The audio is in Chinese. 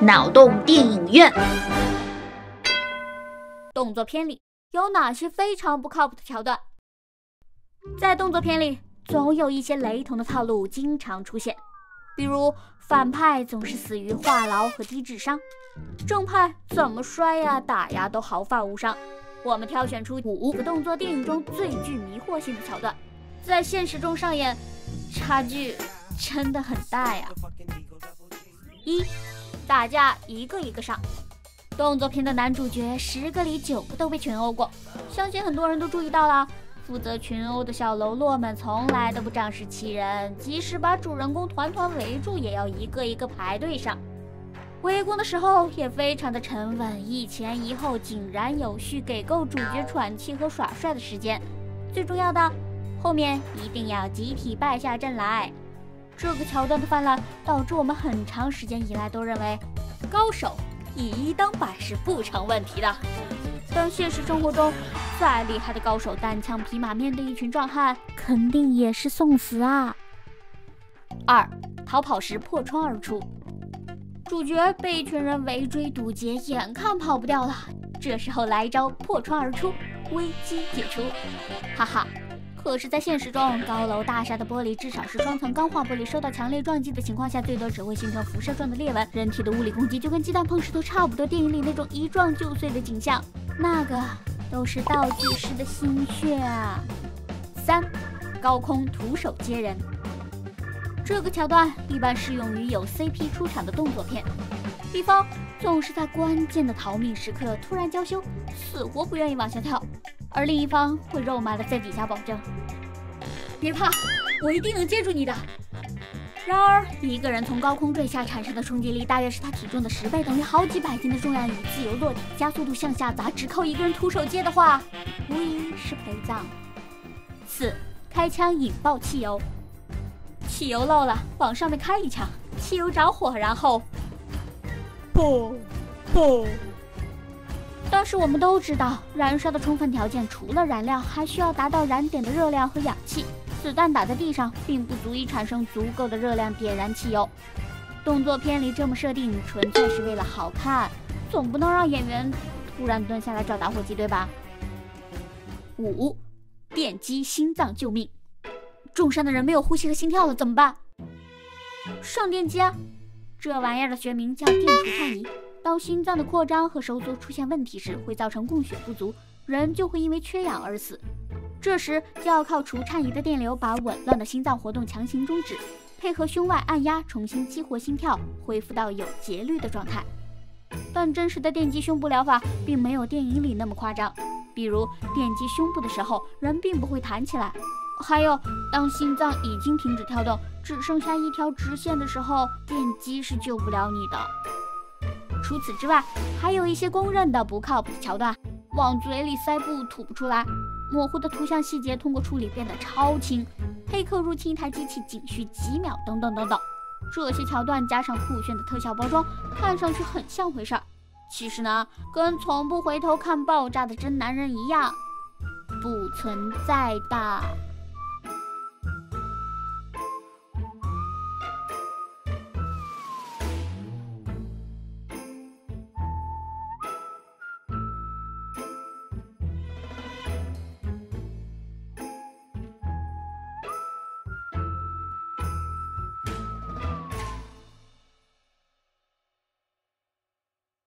脑洞电影院，动作片里有哪些非常不靠谱的桥段？在动作片里，总有一些雷同的套路经常出现，比如反派总是死于话痨和低智商，正派怎么摔呀打呀都毫发无伤。我们挑选出五个动作电影中最具迷惑性的桥段，在现实中上演，差距真的很大呀。一，打架一个一个上。动作片的男主角十个里九个都被群殴过，相信很多人都注意到了。负责群殴的小喽啰们从来都不仗势欺人，即使把主人公团团围住，也要一个一个排队上。围攻的时候也非常的沉稳，一前一后，井然有序，给够主角喘气和耍帅的时间。最重要的，后面一定要集体败下阵来。这个桥段的泛滥，导致我们很长时间以来都认为，高手以一当百是不成问题的。但现实生活中，再厉害的高手，单枪匹马面对一群壮汉，肯定也是送死啊！二，逃跑时破窗而出，主角被一群人围追堵截，眼看跑不掉了，这时候来一招破窗而出，危机解除，哈哈。可是，在现实中，高楼大厦的玻璃至少是双层钢化玻璃，受到强烈撞击的情况下，最多只会形成辐射状的裂纹。人体的物理攻击就跟鸡蛋碰石头差不多，电影里那种一撞就碎的景象，那个都是道具师的心血啊！三，高空徒手接人，这个桥段一般适用于有 CP 出场的动作片，比方总是在关键的逃命时刻突然娇羞，死活不愿意往下跳。而另一方会肉麻的在底下保证：“别怕，我一定能接住你的。”然而，一个人从高空坠下产生的冲击力大约是他体重的十倍，等于好几百斤的重量，以自由落体加速度向下砸，只靠一个人徒手接的话，无疑是陪葬。四，开枪引爆汽油，汽油漏了，往上面开一枪，汽油着火，然后，嘣，嘣。但是我们都知道，燃烧的充分条件除了燃料，还需要达到燃点的热量和氧气。子弹打在地上，并不足以产生足够的热量点燃汽油。动作片里这么设定，纯粹是为了好看，总不能让演员突然蹲下来找打火机，对吧？五，电击心脏救命，重伤的人没有呼吸和心跳了，怎么办？上电机啊！这玩意儿的学名叫电除颤仪。当心脏的扩张和收缩出现问题时，会造成供血不足，人就会因为缺氧而死。这时就要靠除颤仪的电流把紊乱的心脏活动强行终止，配合胸外按压重新激活心跳，恢复到有节律的状态。但真实的电击胸部疗法并没有电影里那么夸张，比如电击胸部的时候，人并不会弹起来；还有当心脏已经停止跳动，只剩下一条直线的时候，电击是救不了你的。除此之外，还有一些公认的不靠谱桥段，往嘴里塞布吐不出来，模糊的图像细节通过处理变得超清，黑客入侵一台机器仅需几秒，等等等等。这些桥段加上酷炫的特效包装，看上去很像回事儿，其实呢，跟从不回头看爆炸的真男人一样，不存在的。